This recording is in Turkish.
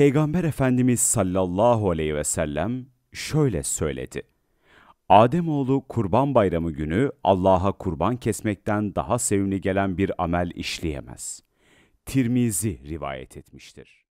Peygamber Efendimiz sallallahu aleyhi ve sellem şöyle söyledi. Ademoğlu Kurban Bayramı günü Allah'a kurban kesmekten daha sevimli gelen bir amel işleyemez. Tirmizi rivayet etmiştir.